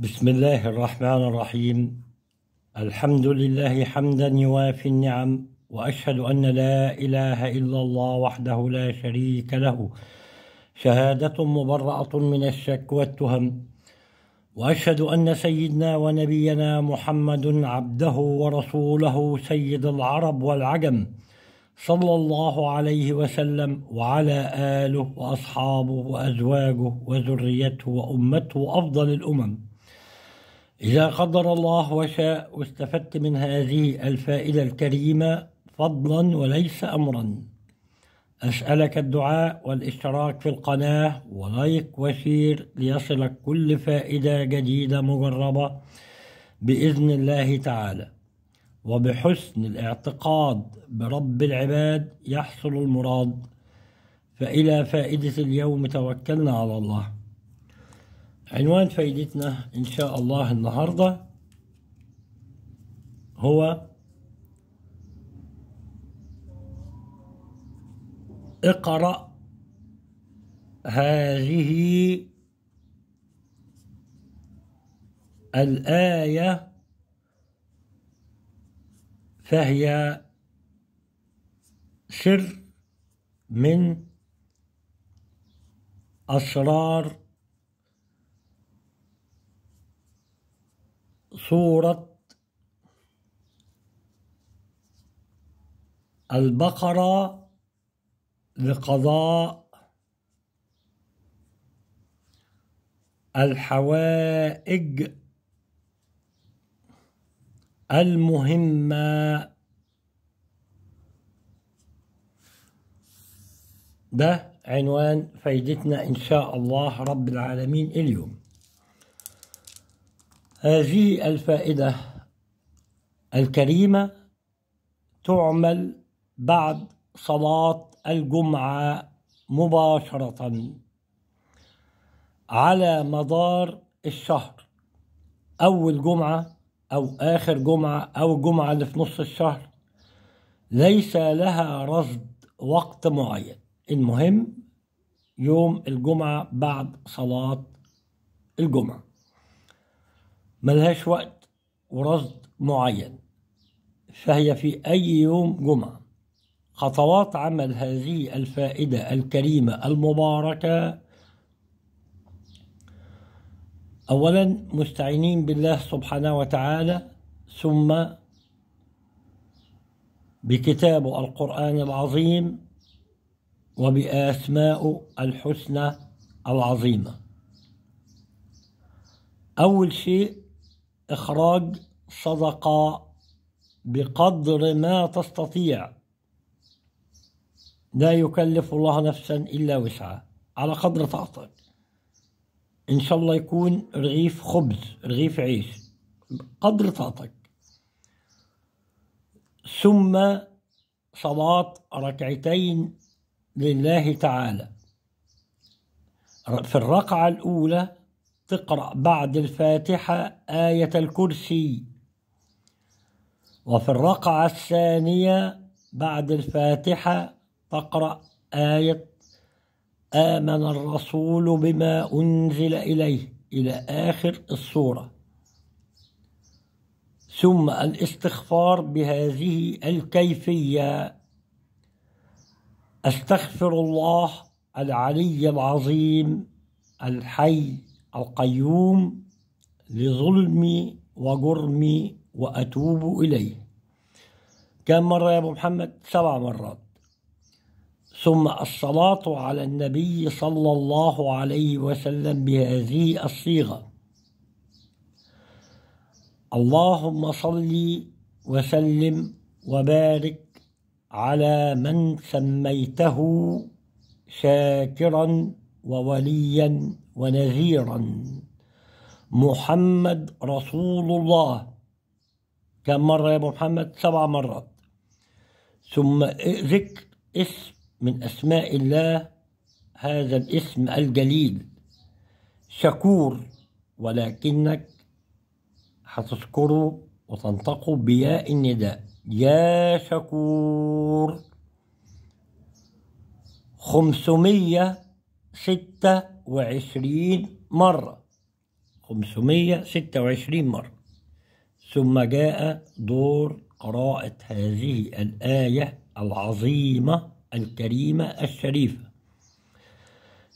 بسم الله الرحمن الرحيم. الحمد لله حمدا يوافي النعم وأشهد أن لا إله إلا الله وحده لا شريك له. شهادة مبرأة من الشك والتهم. وأشهد أن سيدنا ونبينا محمد عبده ورسوله سيد العرب والعجم صلى الله عليه وسلم وعلى آله وأصحابه وأزواجه وذريته وأمته افضل الأمم. إذا قدر الله وشاء واستفدت من هذه الفائدة الكريمة فضلا وليس أمرا. أسألك الدعاء والإشتراك في القناة ولايك وشير ليصلك كل فائدة جديدة مجربة بإذن الله تعالى. وبحسن الاعتقاد برب العباد يحصل المراد. فإلى فائدة اليوم توكلنا على الله. عنوان فايدتنا إن شاء الله النهاردة هو اقرأ هذه الآية فهي سر من أسرار سورة البقرة لقضاء الحوائج المهمة ده عنوان فايدتنا إن شاء الله رب العالمين اليوم. هذه الفائدة الكريمة تعمل بعد صلاة الجمعة مباشرة على مدار الشهر. أول جمعة أو آخر جمعة أو الجمعة اللي في نص الشهر ليس لها رصد وقت معين. المهم يوم الجمعة بعد صلاة الجمعة. ملهاش وقت ورصد معين فهي في أي يوم جمعة. خطوات عمل هذه الفائدة الكريمة المباركة أولا مستعينين بالله سبحانه وتعالى ثم بكتابه القرآن العظيم وبأسماء الحسنى العظيمة. أول شيء إخراج صدقة بقدر ما تستطيع. لا يكلف الله نفسا إلا وسعها. على قدر طاقتك. إن شاء الله يكون رغيف خبز رغيف عيش. قدر طاقتك. ثم صلاة ركعتين لله تعالى. في الركعة الأولى تقرأ بعد الفاتحة آية الكرسي. وفي الرقعة الثانية بعد الفاتحة تقرأ آية آمن الرسول بما أنزل إليه إلى آخر السورة. ثم الاستغفار بهذه الكيفية. أستغفر الله العلي العظيم الحي القيوم لظلمي وجرمي وأتوب إليه. كم مرة يا أبو محمد؟ سبع مرات. ثم الصلاة على النبي صلى الله عليه وسلم بهذه الصيغة. اللهم صل وسلم وبارك على من سميته شاكرا ووليا ونذيرا. محمد رسول الله. كم مرة يا أبو محمد؟ سبع مرات. ثم ذكر اسم من أسماء الله هذا الاسم الجليل. شكور. ولكنك هتذكره وتنطقه بياء النداء. يا شكور. خمسمية ستة وعشرين مرة. 526 مرة. ثم جاء دور قراءة هذه الآية العظيمة الكريمة الشريفة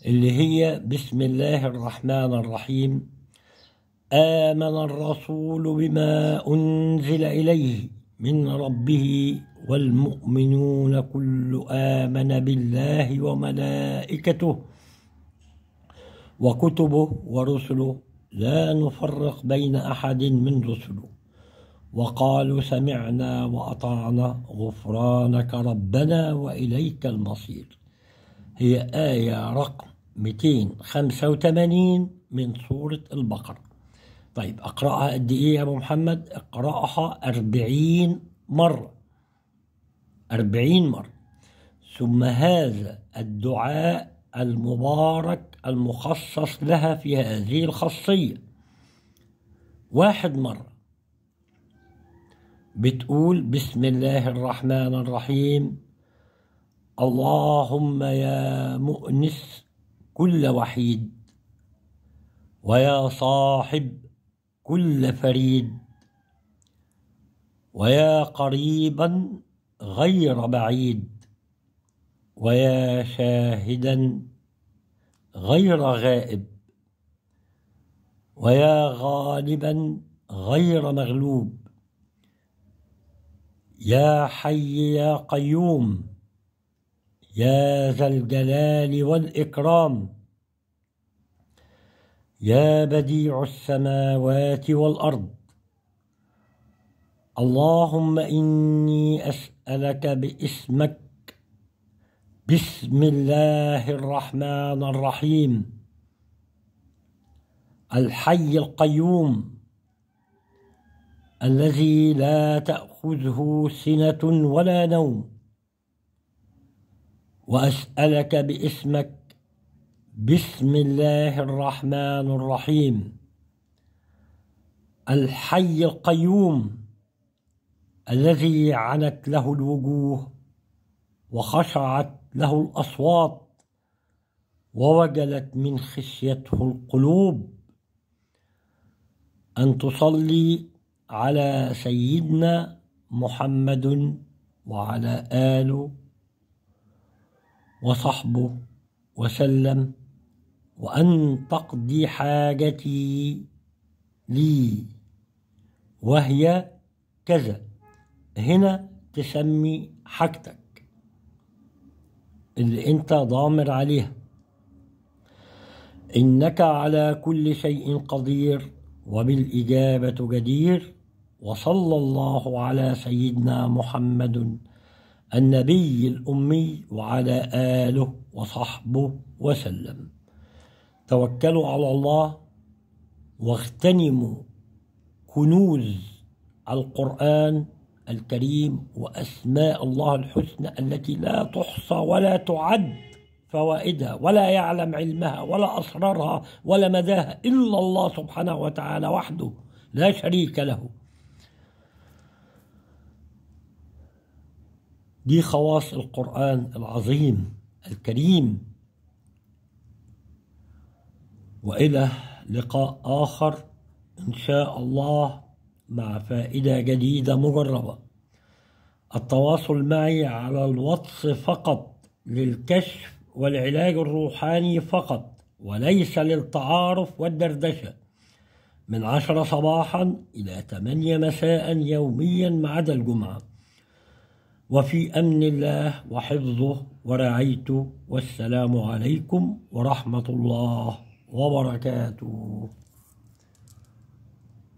اللي هي بسم الله الرحمن الرحيم. آمن الرسول بما أنزل إليه من ربه والمؤمنون كل آمن بالله وملائكته وكتبه ورسله لا نفرق بين أحد من رسله وقالوا سمعنا وأطعنا غفرانك ربنا وإليك المصير. هي آية رقم 285 من سورة البقرة. طيب أقرأها قد إيه يا أبو محمد؟ أقرأها أربعين مرة. أربعين مرة. ثم هذا الدعاء المبارك المخصص لها في هذه الخاصية. واحد مرة بتقول بسم الله الرحمن الرحيم اللهم يا مؤنس كل وحيد ويا صاحب كل فريد ويا قريبا غير بعيد. ويا شاهدا غير غائب ويا غالبا غير مغلوب. يا حي يا قيوم يا ذا الجلال والإكرام. يا بديع السماوات والأرض. اللهم إني أسألك باسمك بسم الله الرحمن الرحيم. الحي القيوم الذي لا تأخذه سنة ولا نوم. وأسألك باسمك بسم الله الرحمن الرحيم. الحي القيوم الذي عنت له الوجوه وخشعت له الأصوات ووجلت من خشيته القلوب. أن تصلي على سيدنا محمد وعلى آله وصحبه وسلم وأن تقضي حاجتي لي وهي كذا. هنا تسمي حاجتك. اللي انت ضامر عليها. إنك على كل شيء قدير وبالإجابة جدير. وصلى الله على سيدنا محمد النبي الأمي وعلى آله وصحبه وسلم. توكلوا على الله واغتنموا كنوز القرآن الكريم وأسماء الله الحسنى التي لا تحصى ولا تعد فوائدها ولا يعلم علمها ولا أسرارها ولا مداها إلا الله سبحانه وتعالى وحده لا شريك له. دي خواص القرآن العظيم الكريم. وإلى لقاء آخر إن شاء الله. مع فائدة جديدة مجربة. التواصل معي على الواتس فقط للكشف والعلاج الروحاني فقط وليس للتعارف والدردشة. من عشرة صباحا إلى ثمانية مساء يوميا ما عدا الجمعة. وفي أمن الله وحفظه ورعايته والسلام عليكم ورحمة الله وبركاته.